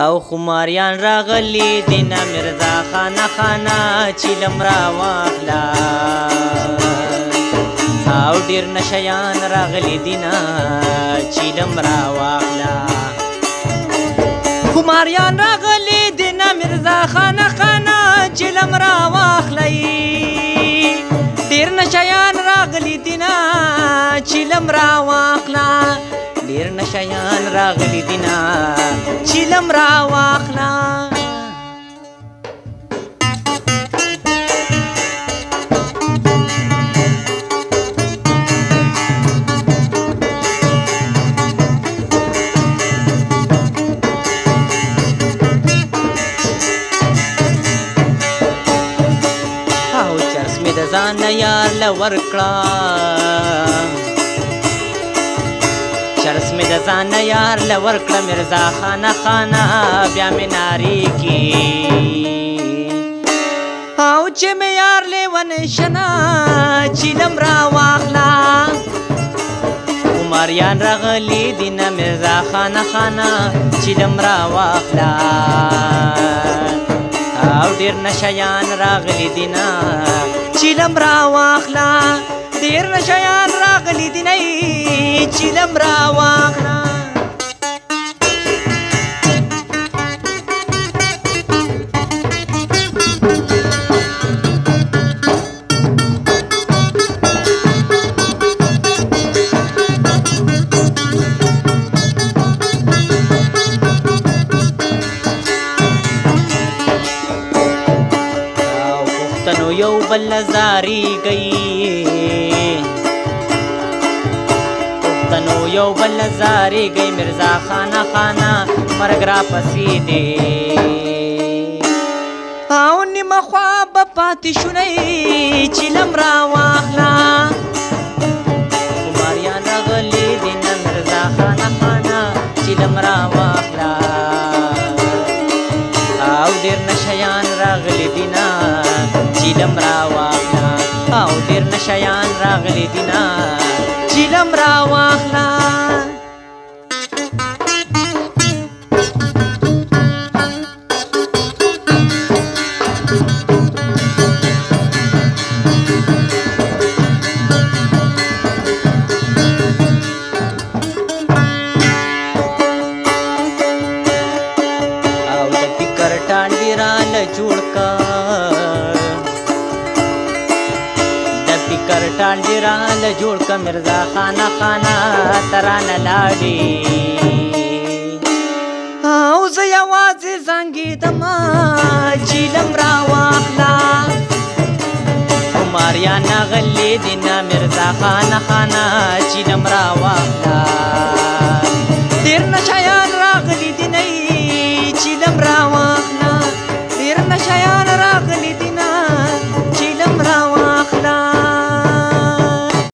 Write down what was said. او خماریان راغلی دینا مرزا خانا خانا چیلم را واخلا او ډیر نشیان راغلی دینا چیلم را واخلا خماریان راغلی دینا مرزا خانا خانا چیلم را واخلی ډیر نشیان راغلی دینا چیلم را واخلا ډیر نشیان راغلی دینا چیلم را واخلا ځان یار لور کړه چرس مې د ځانه یار له ورکړه مرزا خانه خانه بیا مې نارې کې او چې مې یار لیونی شنه چیلم راواخله عمریان راغلي دي نه مرزا خانه خانه چیلم راواخله او ډېر نشیان راغلي دي نه چیلم راواخله ډېر نشیان سیدنی چلم را واخره یو بل زاری گئی پښتنو یو بل زارې گئی مرزا خانه خانه مرګ را پسې دی او نیمه خوا به پاتې شونی چیلم را واخله کماریان راغلي دي نه مرزا خانه خانه چیلم را واخله او ډېر نشیان راغلي دي نه چیلم را واخله او ډېر نشیان راغلي دي نه چیلم را واخلا او د فکر ټانډې را نه جوړ کا کرټال دې رانه جوړ کا مرزا خانه خانه ترانه لاړې او زه یوازې زنګېدم چیلم راواخله ماریا نغلې دې نه مرزا خانه خانه چیلم راواخله